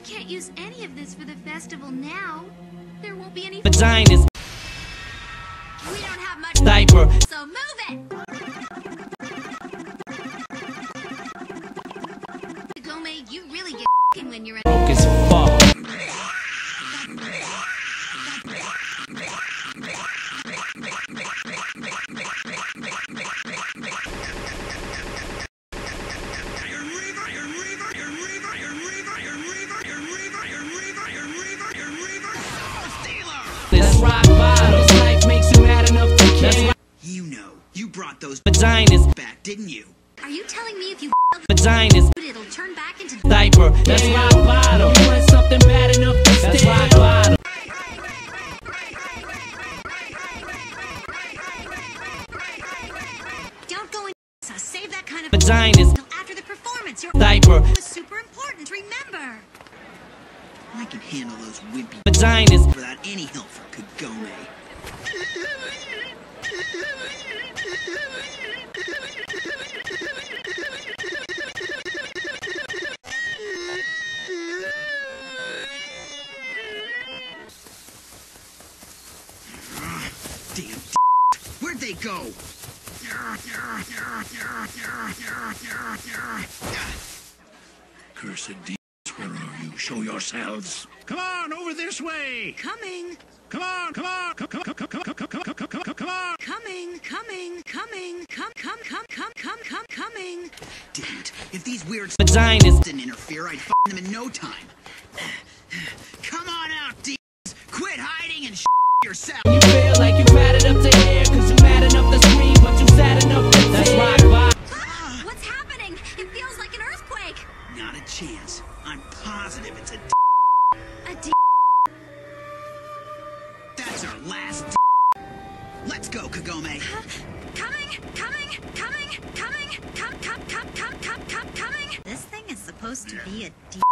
We can't use any of this for the festival now. There won't be any. Vaginas, We don't have much. diaper, So move it. Gome, you really get when you're. broke as fuck. those Vaginas, back, didn't you? Are you telling me if you vaginas, it'll turn back into diaper. That's rock bottom. You want something bad enough to stay. That's rock bottom. Don't go in. So save that kind of Vaginas, till after the performance. Your diaper. was super important. Remember. I can handle those wimpy Vaginas, without any help from Kagome. Damn Where'd they go? Cursed demons, where are you? Show yourselves. Come on, over this way. Coming. Come on, come on, come on, come on. Coming. Coming. Coming. Come. Come. Come. Come. Come. Come. Coming. Damn it. If these weird vaginas, didn't interfere, I'd f them in no time. Come on out, demons. Quit hiding and yourself. You feel like you mad enough to hear, cause you mad enough to scream, but you sad enough to That's rock bottom. Ah, What's happening? It feels like an earthquake. Not a chance. I'm positive it's a A d- That's our last Let's go, Kagome. coming. Coming. Coming. Coming. Come. Come. Come. Come. Come. Coming. This thing is supposed to be a.